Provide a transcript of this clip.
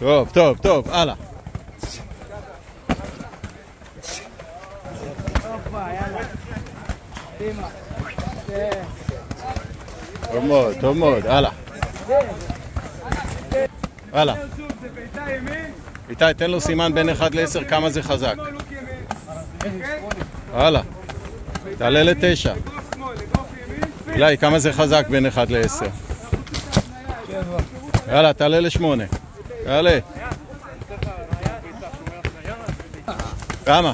טוב, טוב, טוב, הלאה. טוב מאוד, טוב מאוד, הלאה. הלאה. איתי, תן לו סימן בין 1 ל-10 כמה זה חזק. הלאה. תעלה לתשע. גלאי, כמה זה חזק בין 1 ל-10? יאללה, תעלה לשמונה. תעלה. כמה?